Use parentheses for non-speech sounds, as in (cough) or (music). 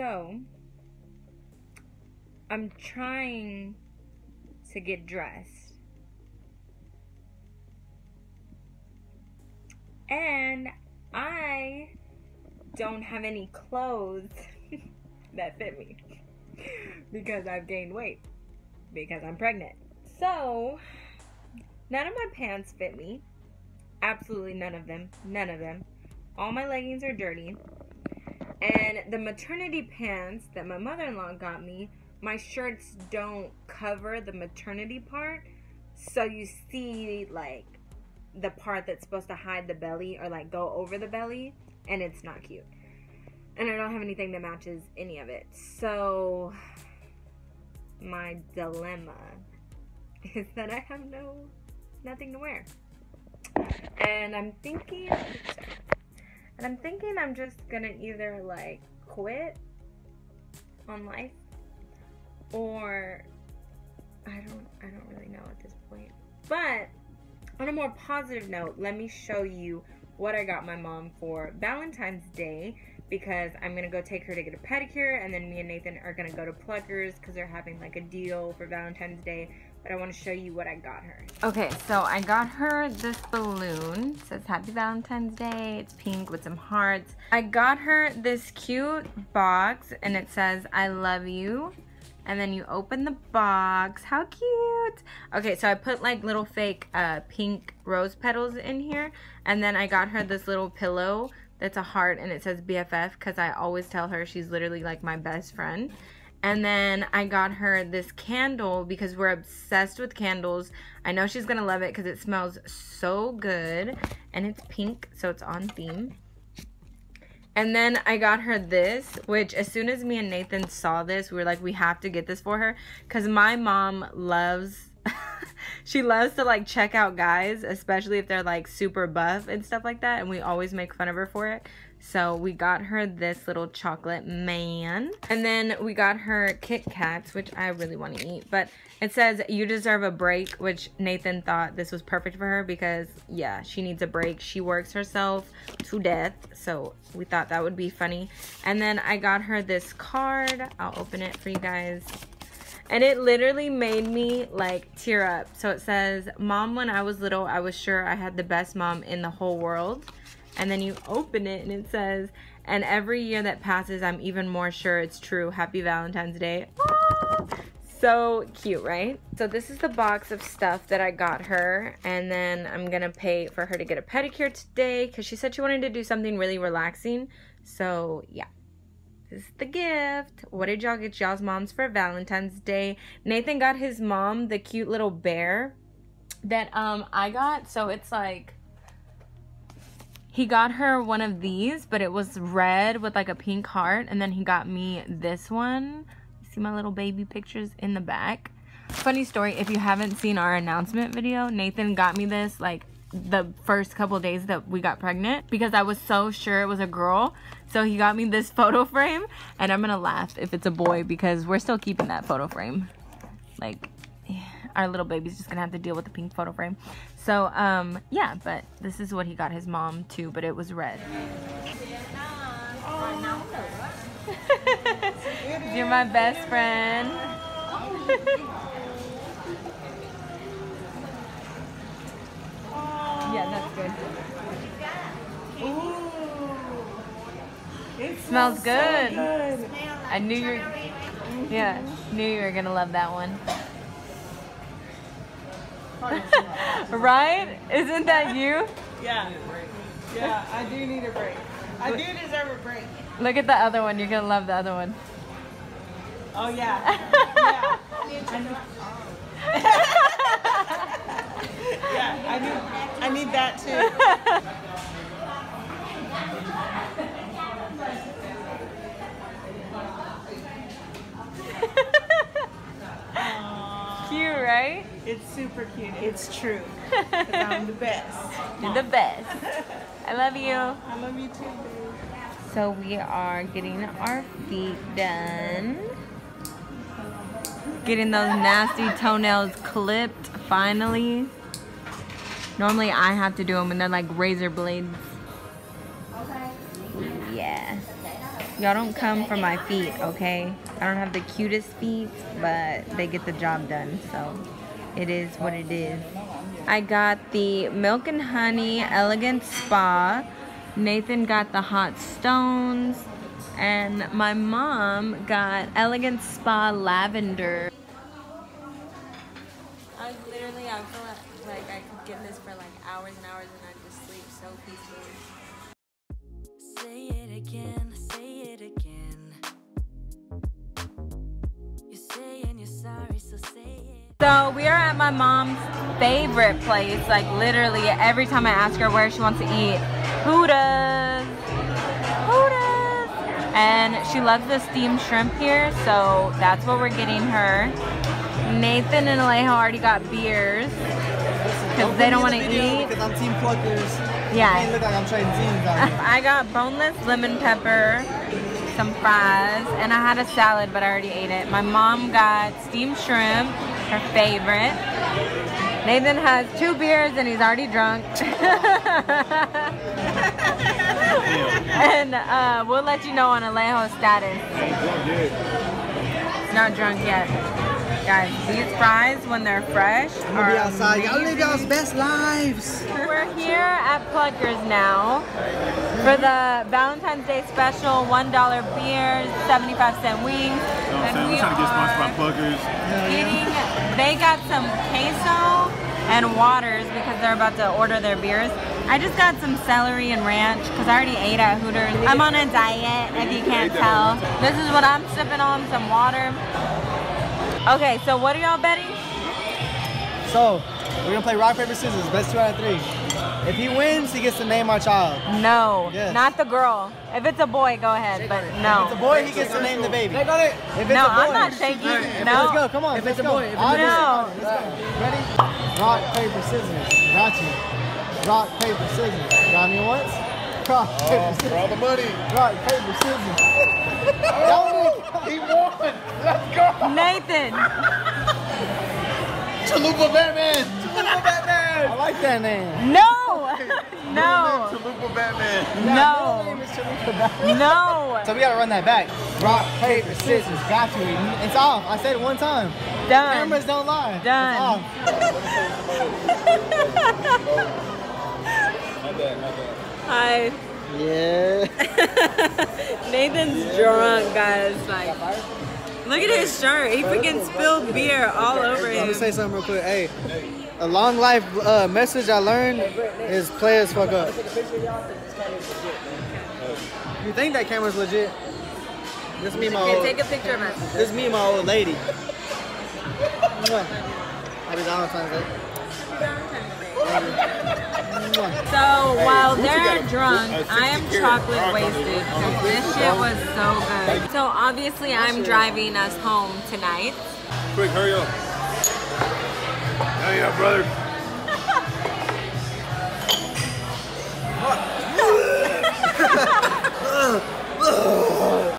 So, I'm trying to get dressed. And I don't have any clothes (laughs) that fit me (laughs) because I've gained weight because I'm pregnant. So, none of my pants fit me. Absolutely none of them. None of them. All my leggings are dirty. And the maternity pants that my mother in law got me, my shirts don't cover the maternity part. So you see, like, the part that's supposed to hide the belly or, like, go over the belly. And it's not cute. And I don't have anything that matches any of it. So, my dilemma (laughs) is that I have no, nothing to wear. And I'm thinking, and I'm thinking I'm just gonna either like quit on life or I don't I don't really know at this point. But on a more positive note, let me show you what I got my mom for Valentine's Day because I'm gonna go take her to get a pedicure and then me and Nathan are gonna go to Pluckers because they're having like a deal for Valentine's Day but I want to show you what I got her. Okay, so I got her this balloon. It says Happy Valentine's Day. It's pink with some hearts. I got her this cute box and it says I love you. And then you open the box. How cute. Okay, so I put like little fake uh, pink rose petals in here. And then I got her this little pillow that's a heart and it says BFF because I always tell her she's literally like my best friend. And then I got her this candle because we're obsessed with candles. I know she's going to love it because it smells so good. And it's pink, so it's on theme. And then I got her this, which as soon as me and Nathan saw this, we were like, we have to get this for her. Because my mom loves, (laughs) she loves to like check out guys, especially if they're like super buff and stuff like that. And we always make fun of her for it. So we got her this little chocolate man. And then we got her Kit Kats, which I really want to eat. But it says, you deserve a break, which Nathan thought this was perfect for her because, yeah, she needs a break. She works herself to death. So we thought that would be funny. And then I got her this card. I'll open it for you guys. And it literally made me like tear up. So it says, Mom, when I was little, I was sure I had the best mom in the whole world and then you open it and it says, and every year that passes, I'm even more sure it's true. Happy Valentine's Day. Ah, so cute, right? So this is the box of stuff that I got her. And then I'm going to pay for her to get a pedicure today because she said she wanted to do something really relaxing. So yeah. This is the gift. What did y'all get y'all's moms for Valentine's Day? Nathan got his mom the cute little bear that um I got. So it's like he got her one of these, but it was red with like a pink heart. And then he got me this one. See my little baby pictures in the back. Funny story, if you haven't seen our announcement video, Nathan got me this like the first couple days that we got pregnant because I was so sure it was a girl. So he got me this (laughs) photo frame and I'm gonna laugh if it's a boy because we're still keeping that photo frame. Like, our little baby's just gonna have to deal with the pink photo frame. So, um, yeah, but this is what he got his mom too, but it was red. (laughs) You're my best friend. (laughs) yeah, that's good. Ooh. It smells, good. So good. I knew you were, yeah, knew you were gonna love that one. (laughs) right? Isn't that you? Yeah. Yeah, I do need a break. I do deserve a break. Look at the other one. You're going to love the other one. Oh, yeah. (laughs) yeah. (laughs) yeah, I need, I need that too. (laughs) Cute, right? It's super cute. It's true. (laughs) I'm the best. You're the best. I love you. I love you too, babe. So we are getting our feet done. Getting those nasty toenails clipped, finally. Normally I have to do them and they're like razor blades. Yeah. Y'all don't come for my feet, okay? I don't have the cutest feet, but they get the job done, so it is what it is. I got the Milk and Honey Elegant Spa. Nathan got the Hot Stones. And my mom got Elegant Spa Lavender. I literally, I feel like, like I could get this for like hours and hours and I just sleep so peacefully. Say it again, say it again. You're saying you're sorry, so say it. So we are at my mom's favorite place. Like literally every time I ask her where she wants to eat, Hooters, Hooters. And she loves the steamed shrimp here, so that's what we're getting her. Nathan and Alejo already got beers because they don't want to eat. Because I'm team pluckers. Yeah. It look like I'm trading teams. (laughs) I got boneless lemon pepper, some fries, and I had a salad, but I already ate it. My mom got steamed shrimp, her favorite. Nathan has two beers and he's already drunk. (laughs) and uh, we'll let you know on Alejo's status. He's not drunk yet. Guys, these fries, when they're fresh, I'm gonna be are outside. Y'all live y'all's best lives. We're here at Pluckers now for the Valentine's Day special $1 beers, 75 cent wings. You know And we We're trying to get sponsored by Pluckers. eating, they got some queso and waters because they're about to order their beers. I just got some celery and ranch because I already ate at Hooters. I'm on a diet if you can't tell. This is what I'm sipping on, some water. Okay, so what are y'all betting? So, we're gonna play rock, paper, scissors. Best two out of three. If he wins, he gets to name our child. No, Yes. not the girl. If it's a boy, go ahead, but no. If it's a boy, he gets to name the baby. If it's No, a boy, I'm not shaking. No. Let's go, come on. If it's a boy, a No. Ready? Rock, paper, scissors. Got you. Rock, paper, scissors. Got me once? Rock, paper, oh, scissors. all the money. Rock, paper, scissors. (laughs) That He won. Let's go. Nathan. Chalupa Batman. I like that name. No. No. Chalupa Batman. That No. name is Batman. No. (laughs) So we gotta run that back. Rock, paper, scissors. Got you. It's off. I said it one time. Done. Cameras don't lie. Done. It's Done. off. (laughs) Hi. Yeah. (laughs) Nathan's drunk, guys. Like, look at his shirt. He freaking spilled beer all over him. Let me say something real quick. Hey, a long life uh, message I learned is play as fuck up. You think that camera's legit? This me, my old, take a picture of us. this me, my old lady. (laughs) Mwah. Happy Valentine's Day. So while they're drunk, I am chocolate wasted. This shit was so good. So obviously I'm driving us home tonight. Quick, hurry up. Hurry up, brother. (laughs)